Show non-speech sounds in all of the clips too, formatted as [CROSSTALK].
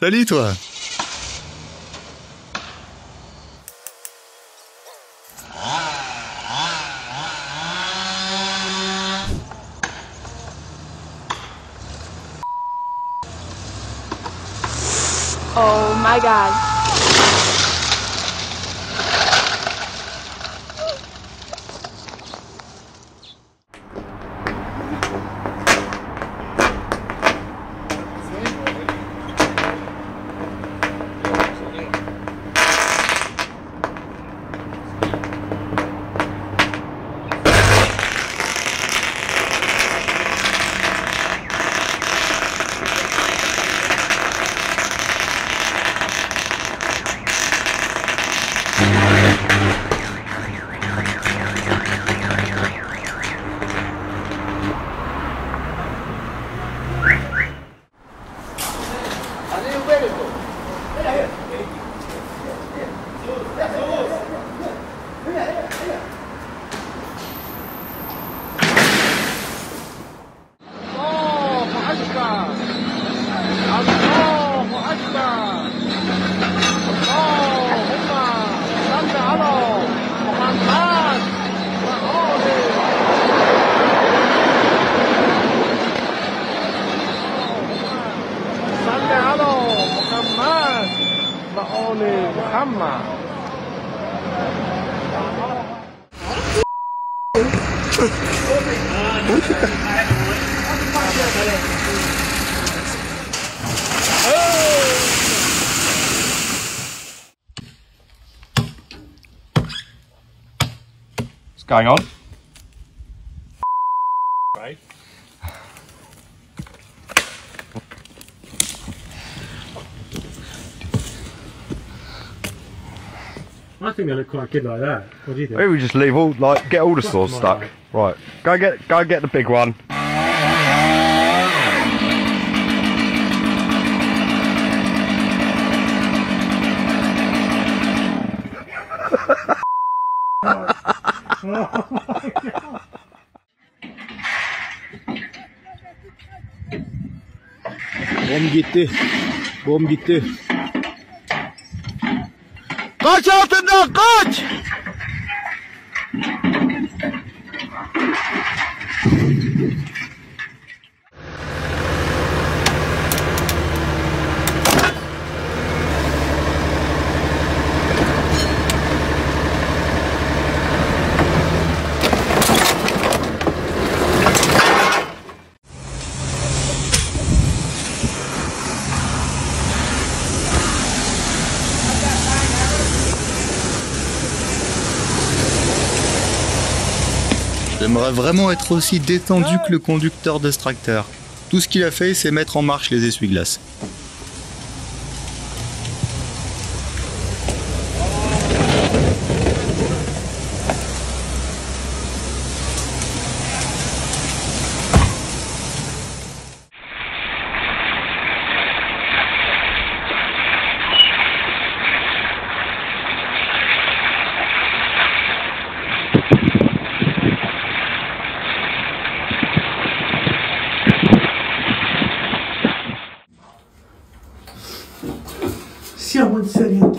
Salut toi Oh my god. Going on? Right. I think they look quite good like that. What do you think? Maybe we just leave all like get all the saws stuck. Right. Go get go get the big one. Bom gitti. Bom gitti. Kaç altından kaç! J'aimerais vraiment être aussi détendu que le conducteur de ce tracteur. Tout ce qu'il a fait, c'est mettre en marche les essuie-glaces. Siamo in Serie D.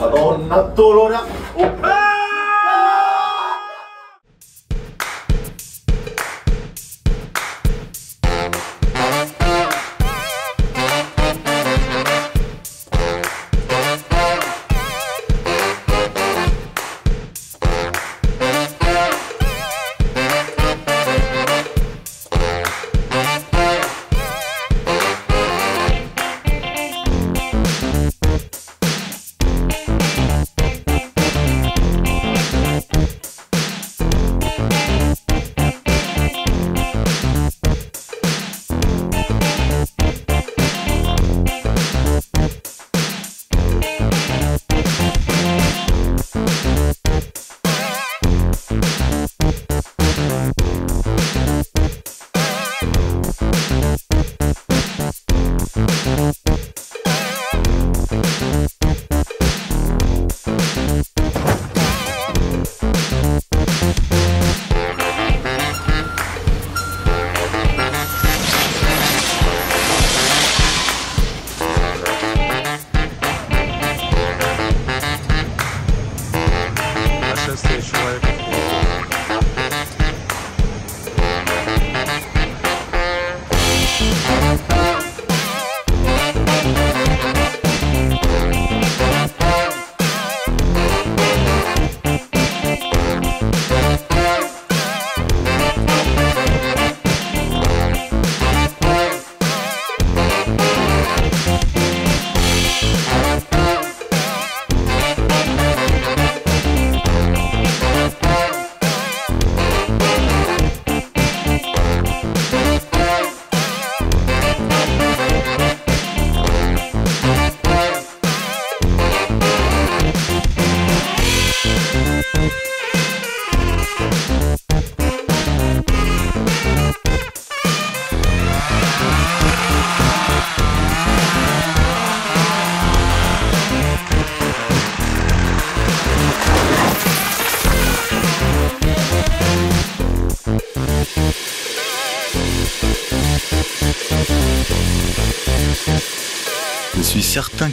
Madonna, dolore! suis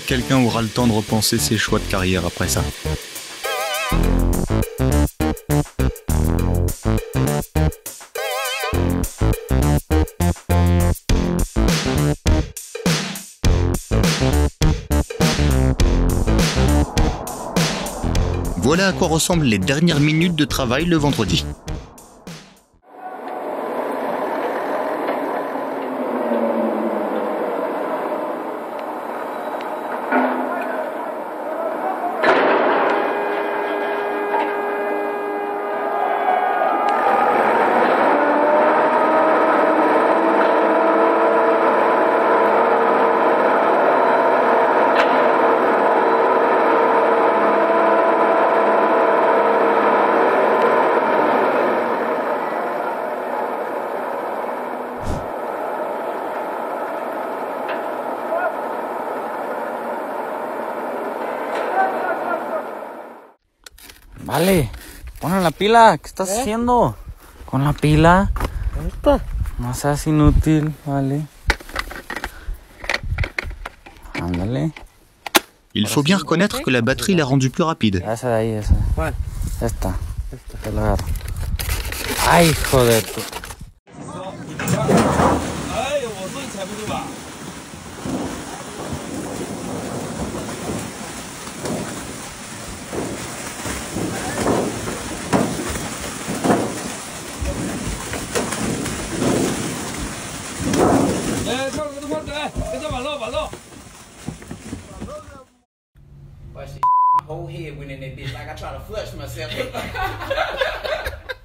quelqu'un aura le temps de repenser ses choix de carrière après ça. Voilà à quoi ressemblent les dernières minutes de travail le vendredi. Vale, ponle la pila, ¿qué estás haciendo? Con la pila. No seas inútil, vale. Ándale. Il faut bien reconnaître que la batterie l'a rendu plus rapide. Esa de ahí, esa. Esta. Te la agarro. Ay, hijo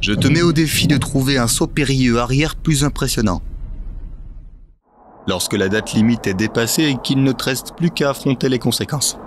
Je te mets au défi de trouver un saut périlleux arrière plus impressionnant. Lorsque la date limite est dépassée et qu'il ne te reste plus qu'à affronter les conséquences.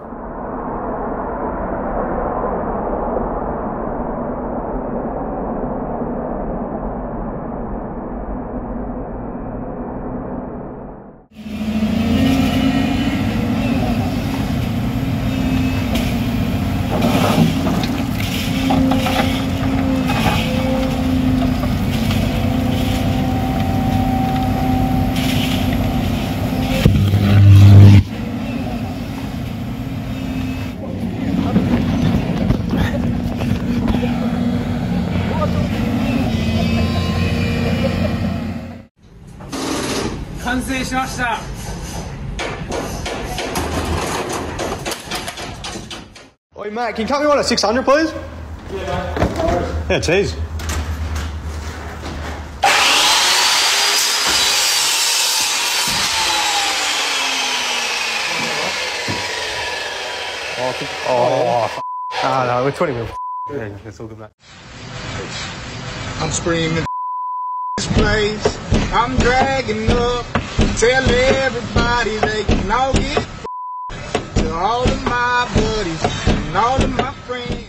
Oi, Matt, can you cut me one at 600, please? Yeah, cheese. Oh, I think, oh, f- ah, no, we're 20 minutes. Yeah, it's all good, mate. I'm screaming this place. I'm dragging up. Tell everybody they can all get to all of my buddies and all of my friends.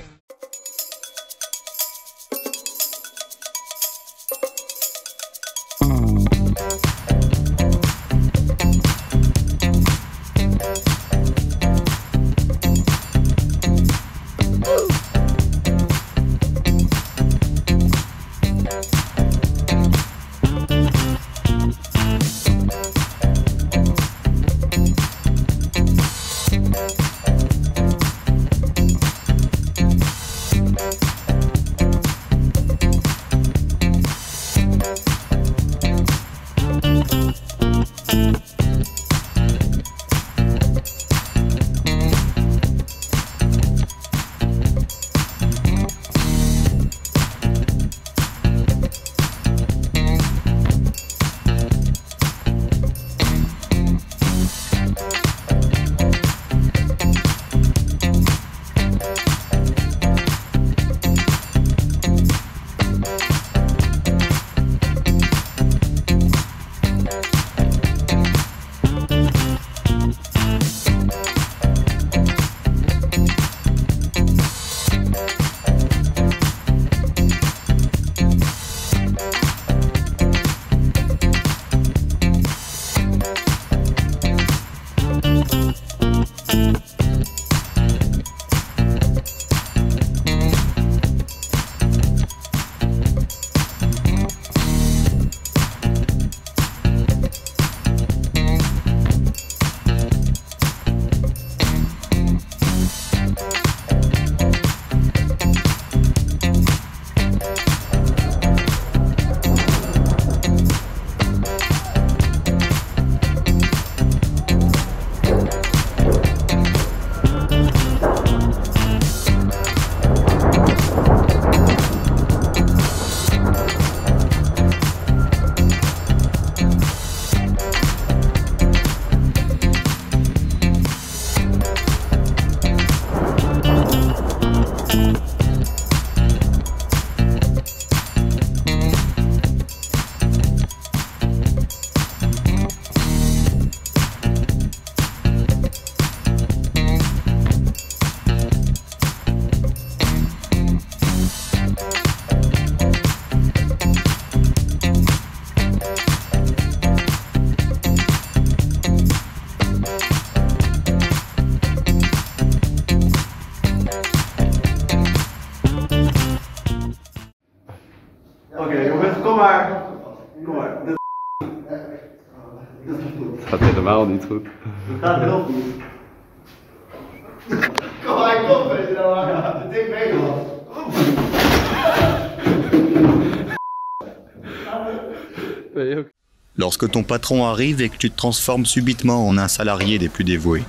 Lorsque ton patron arrive et que tu te transformes subitement en un salarié des plus dévoués.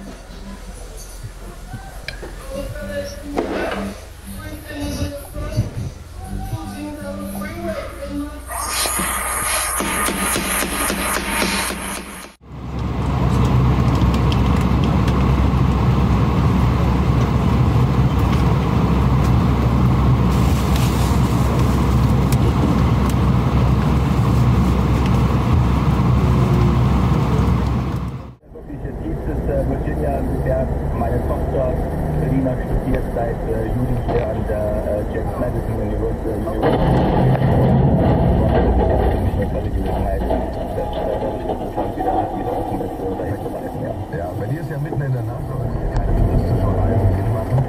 Ja, bei dir ist ja mitten in der Nacht und keine touristische Reise mitmachen.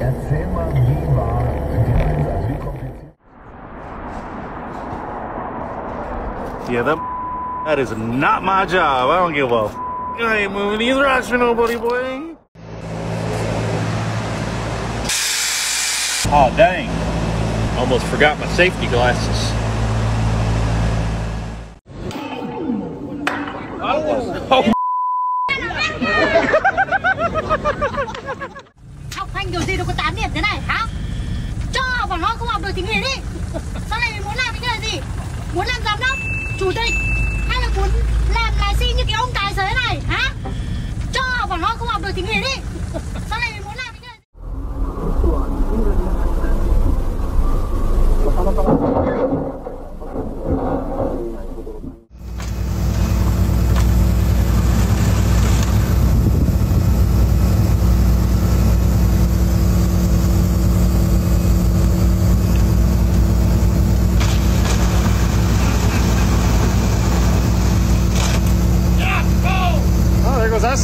Erzähl mal, wie war die Reise? Also wie kompliziert? Yeah, that that is not my job. I don't give a f- I ain't moving these rocks for nobody, boy. Oh, dang. Almost forgot my safety glasses.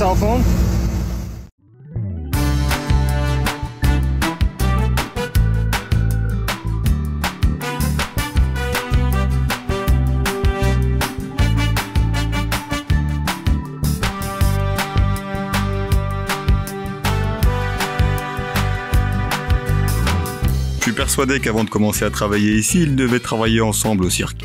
Je suis persuadé qu'avant de commencer à travailler ici, ils devaient travailler ensemble au cirque.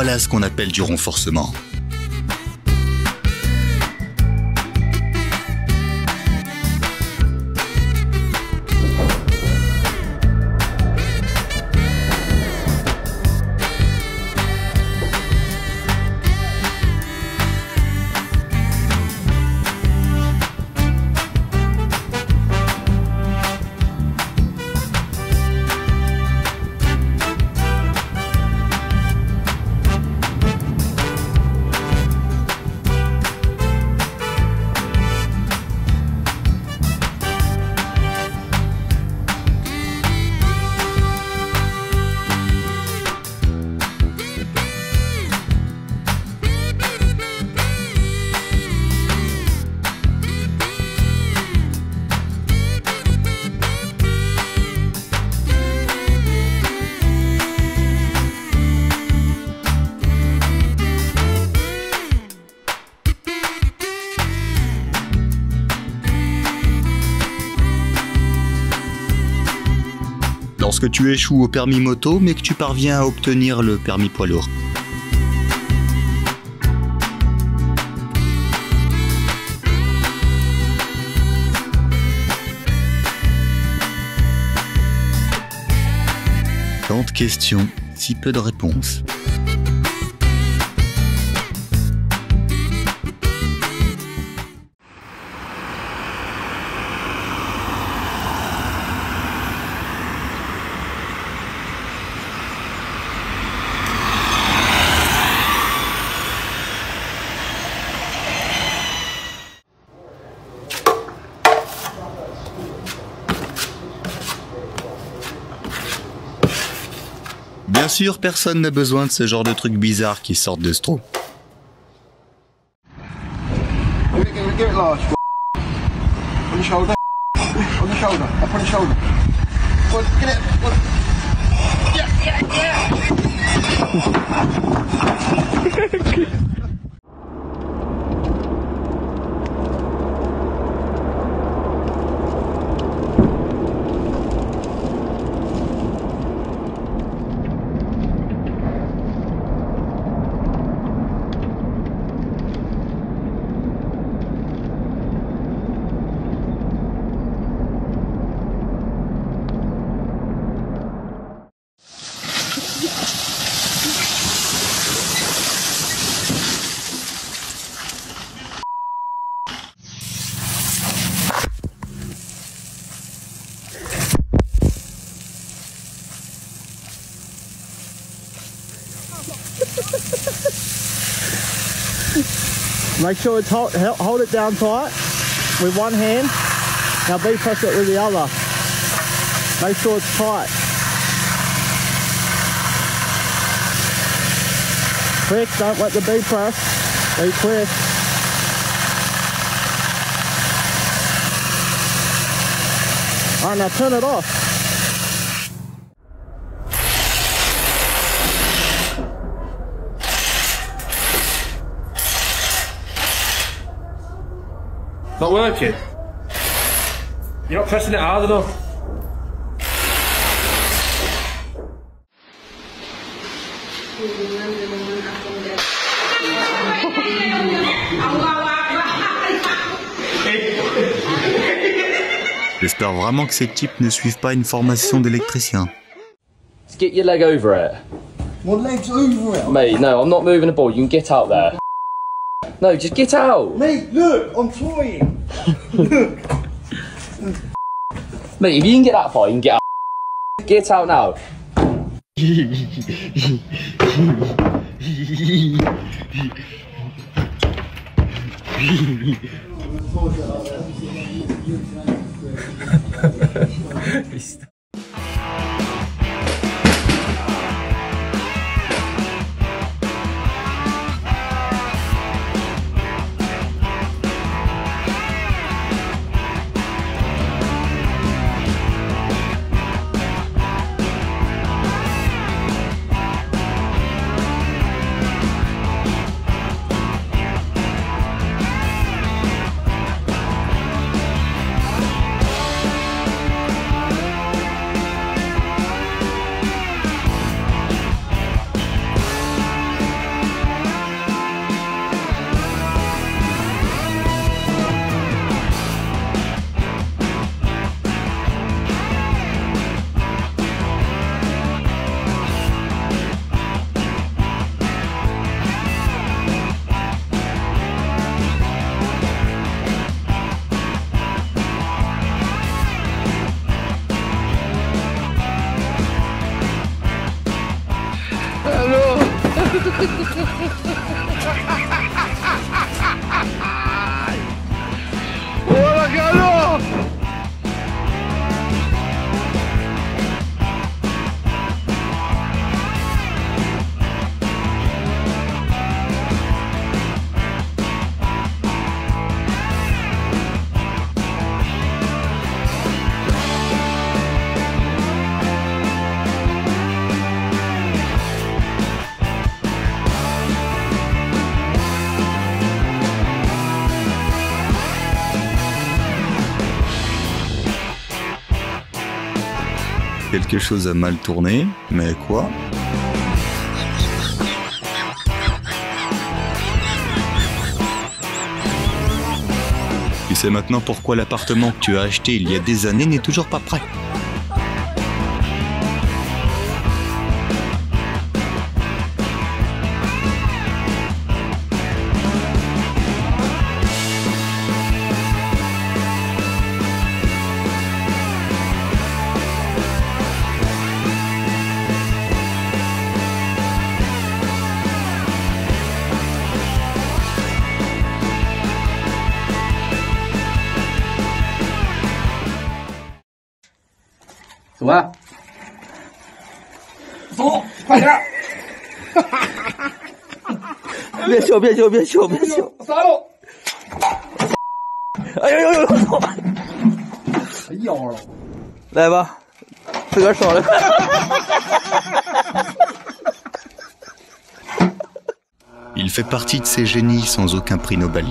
Voilà ce qu'on appelle du renforcement. Tu échoues au permis moto mais que tu parviens à obtenir le permis poids lourd. Tant de questions, si peu de réponses. Sûr, personne n'a besoin de ce genre de trucs bizarres qui sortent de ce trou. [LAUGHS] Make sure it's hold, hold it down tight with one hand. Now B press it with the other. Make sure it's tight. Quick, don't let the B press. Be quick. Alright, now turn it off. Not working. You're not pressing it hard enough. J'espère vraiment que ces types ne suivent pas une formation d'électricien. Just get your leg over it. My leg's over it. Mate, no, I'm not moving the ball. You can get out there. No, just get out. Mate, look, I'm trying. Look. [LAUGHS] Mate, if you can get that far, you can get out. Get out now. ¡Hola, [LAUGHS] [LAUGHS] Quelque chose a mal tourné, mais quoi Tu sais maintenant pourquoi l'appartement que tu as acheté il y a des années n'est toujours pas prêt. 别秀，别秀，别秀，别秀！撒喽！哎呦呦呦！腰了。来吧，自个儿烧的。 Il fait partie de ces génies sans aucun prix Nobel.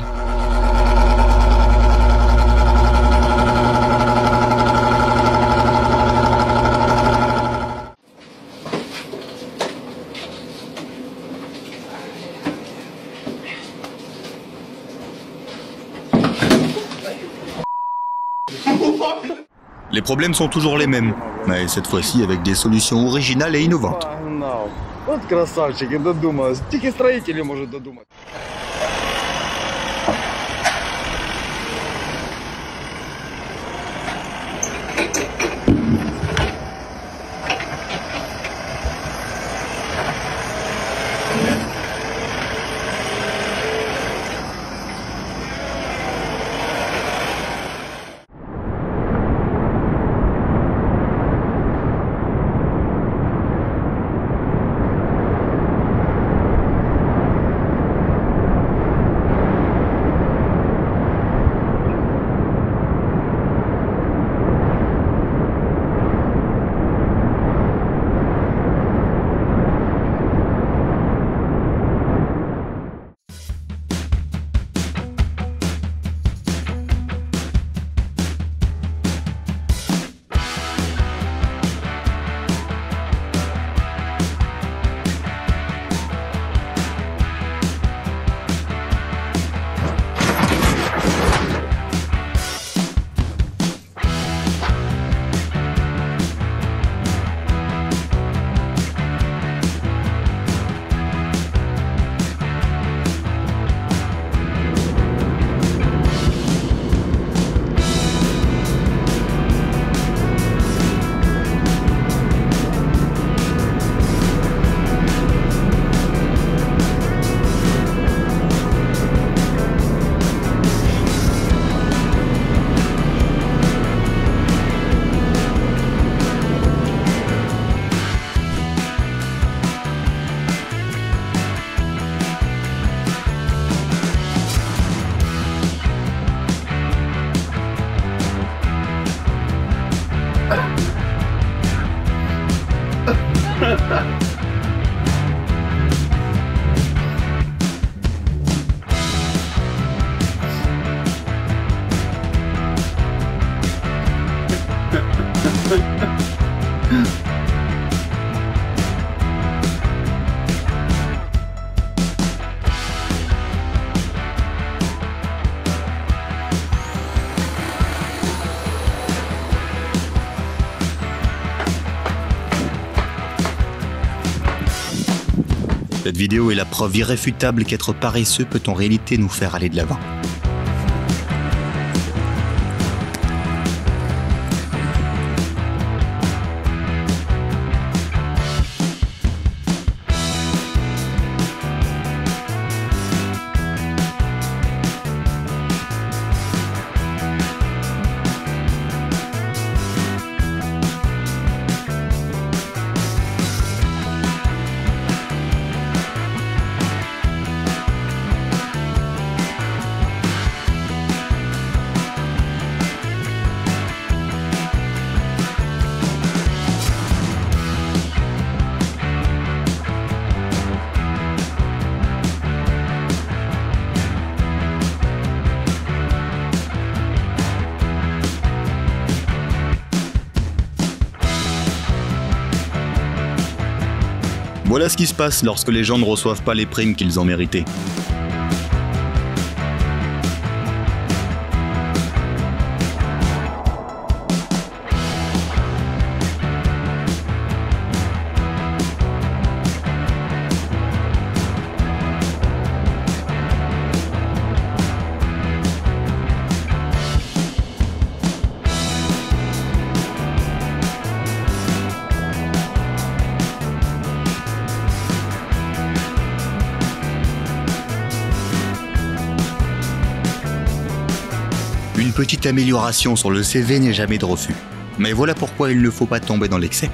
Problèmes sont toujours les mêmes, mais cette fois-ci avec des solutions originales et innovantes. Cette vidéo est la preuve irréfutable qu'être paresseux peut en réalité nous faire aller de l'avant. Voilà ce qui se passe lorsque les gens ne reçoivent pas les primes qu'ils ont méritées. Une petite amélioration sur le CV n'est jamais de refus. Mais voilà pourquoi il ne faut pas tomber dans l'excès.